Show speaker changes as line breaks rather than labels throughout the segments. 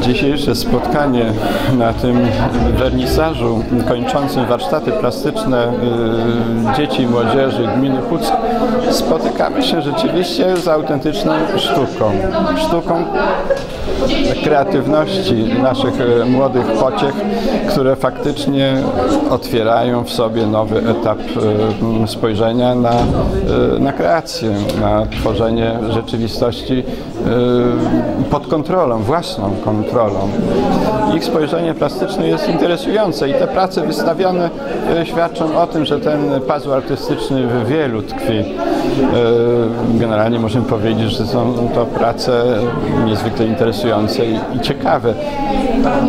Dzisiejsze spotkanie na tym wernisażu kończącym warsztaty plastyczne y, dzieci i młodzieży gminy Puck spotykamy się rzeczywiście z autentyczną sztuką. Sztuką kreatywności naszych y, młodych pociech, które faktycznie otwierają w sobie nowy etap y, spojrzenia na, na kreację, na tworzenie rzeczywistości pod kontrolą, własną kontrolą. Ich spojrzenie plastyczne jest interesujące i te prace wystawione e, świadczą o tym, że ten puzzle artystyczny w wielu tkwi. E, Generalnie możemy powiedzieć, że są to prace niezwykle interesujące i, i ciekawe,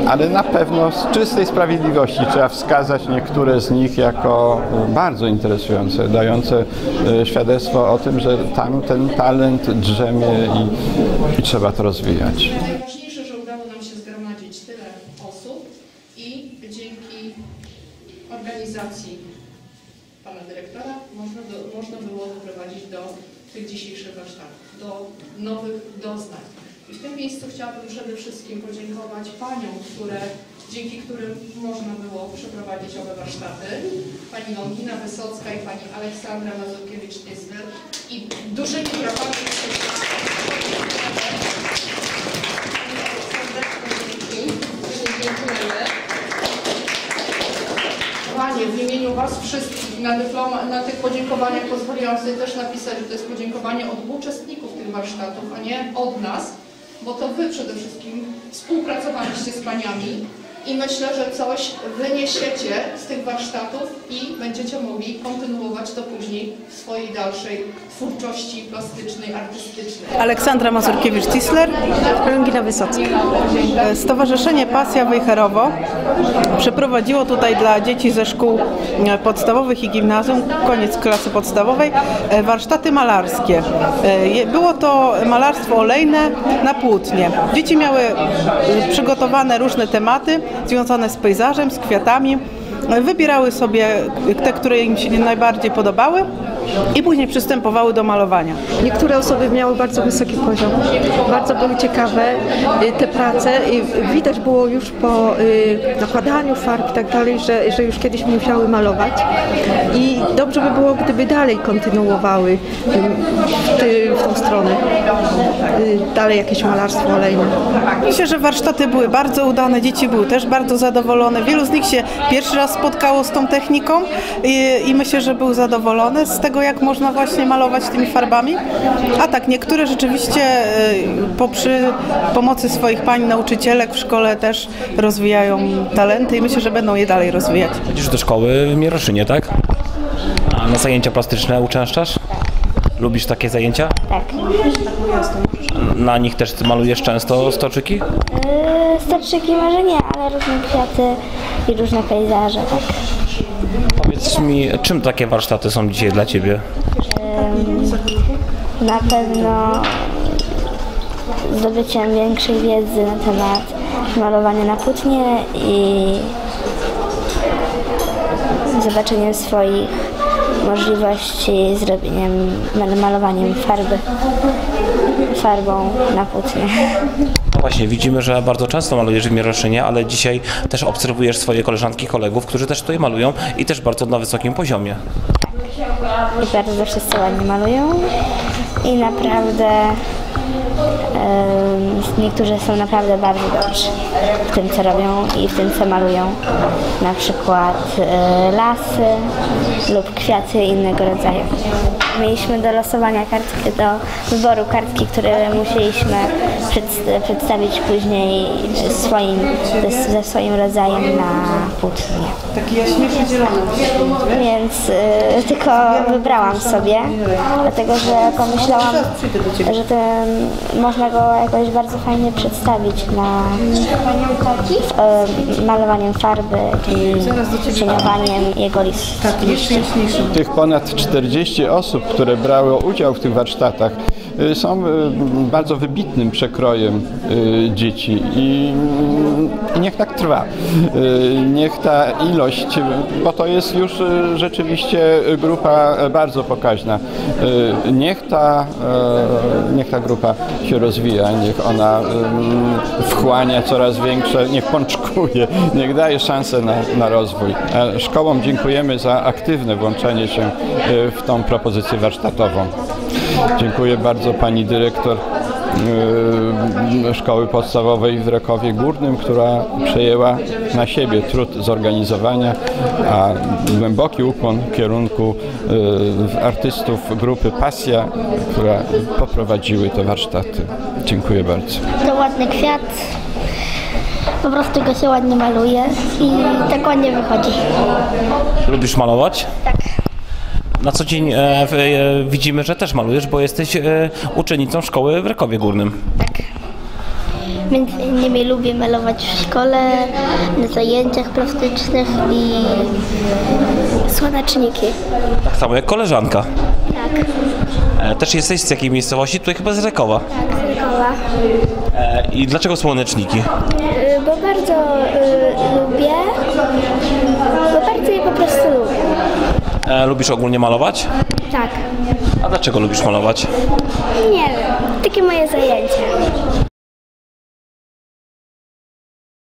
ale na pewno z czystej sprawiedliwości trzeba wskazać niektóre z nich jako bardzo interesujące, dające e, świadectwo o tym, że tam ten talent drzemie i, i trzeba to rozwijać.
Najważniejsze, że udało nam się zgromadzić tyle osób i dzięki organizacji pana dyrektora można, do, można było doprowadzić do tych dzisiejszych warsztatów, do nowych doznań. I w tym miejscu chciałabym przede wszystkim podziękować paniom, które, dzięki którym można było przeprowadzić owe warsztaty. Pani Longina Wysocka i pani Aleksandra Mazurkiewicz-Tyzler i dużymi brawami Dziękujemy. Panie, w imieniu Was wszystkich na, na tych podziękowaniach pozwoliłam sobie też napisać, że to jest podziękowanie od uczestników tych warsztatów, a nie od nas, bo to Wy przede wszystkim współpracowaliście z Paniami i myślę, że coś wyniesiecie z tych warsztatów i będziecie mogli kontynuować to później w swojej dalszej twórczości plastycznej, artystycznej.
Aleksandra Mazurkiewicz-Tisler,
Longina Wysocka.
Stowarzyszenie Pasja Wejherowo przeprowadziło tutaj dla dzieci ze szkół podstawowych i gimnazjum, koniec klasy podstawowej, e, warsztaty malarskie. E, Było to malarstwo olejne na płótnie. Dzieci miały przygotowane różne tematy związane z pejzażem, z kwiatami. Wybierały sobie te, które im się najbardziej podobały i później przystępowały do malowania.
Niektóre osoby miały bardzo wysoki poziom, bardzo były ciekawe y, te prace i widać było już po y, nakładaniu farb i tak dalej, że, że już kiedyś musiały malować i dobrze by było, gdyby dalej kontynuowały y, w, tą stronę, dalej jakieś malarstwo olejne.
Myślę, że warsztaty były bardzo udane, dzieci były też bardzo zadowolone. Wielu z nich się pierwszy raz spotkało z tą techniką i, i myślę, że był zadowolony z tego, jak można właśnie malować tymi farbami. A tak, niektóre rzeczywiście y, po przy pomocy swoich pań nauczycielek w szkole też rozwijają talenty i myślę, że będą je dalej rozwijać.
Chodzisz do szkoły w Mieroszynie, tak? A na zajęcia plastyczne uczęszczasz? Lubisz takie zajęcia?
Tak.
Na nich też malujesz często stoczyki?
Yy, Starczyki może nie, ale różne kwiaty i różne pejzaże, tak.
Powiedz mi, czym takie warsztaty są dzisiaj dla Ciebie?
Na pewno zdobyciem większej wiedzy na temat malowania na płótnie i zobaczeniem swoich możliwości zrobieniem, mal- malowaniem farby, farbą na płótnie.
No właśnie, widzimy, że bardzo często malujesz w Mieroszynie, ale dzisiaj też obserwujesz swoje koleżanki, kolegów, którzy też tutaj malują i też bardzo na wysokim poziomie.
I bardzo wszyscy ładnie malują i naprawdę niektórzy są naprawdę bardzo dobrzy w tym, co robią i w tym, co malują. Na przykład e, lasy lub kwiaty innego rodzaju. Mieliśmy do losowania kartki, do wyboru kartki, które musieliśmy przedst- przedstawić później swoim, ze, ze swoim rodzajem na płótnie.
Taki jaśniejszy zielony.
Więc y, tylko wybrałam sobie, dlatego że pomyślałam, że ten, można go jakoś bardzo fajnie przedstawić na y, malowaniem farby i cieniowaniem jego list, liści.
Tych ponad 40 osób, które brały udział w tych warsztatach, są y, bardzo wybitnym przekrojem y, dzieci i, niech tak trwa. Y, Niech ta ilość, bo to jest już y, rzeczywiście grupa bardzo pokaźna, y, niech ta, y, niech ta grupa się rozwija, niech ona y, wchłania coraz większe, niech pączkuje, niech daje szansę na, na rozwój. Szkołom dziękujemy za aktywne włączenie się y, w tą propozycję warsztatową. Dziękuję bardzo pani dyrektor y, Szkoły Podstawowej w Rekowie Górnym, która przejęła na siebie trud zorganizowania, a głęboki ukłon w kierunku y, artystów grupy Pasja, która poprowadziły te warsztaty. Dziękuję bardzo.
To ładny kwiat. Po prostu go się ładnie maluje i tak ładnie wychodzi.
Lubisz malować?
Tak.
Na co dzień e, e, widzimy, że też malujesz, bo jesteś e, uczennicą szkoły w Rekowie Górnym.
Tak. Między innymi lubię malować w szkole, na zajęciach plastycznych i słoneczniki.
Tak samo jak koleżanka.
Tak,
E, też jesteś z jakiej miejscowości? Tutaj chyba z Rekowa.
tak, Zrykowa.
E, I dlaczego słoneczniki?
Y, Bo bardzo lubię, bo bardzo je po prostu lubię.
E, lubisz ogólnie malować?
Tak.
A dlaczego lubisz malować?
Nie wiem, takie moje zajęcie.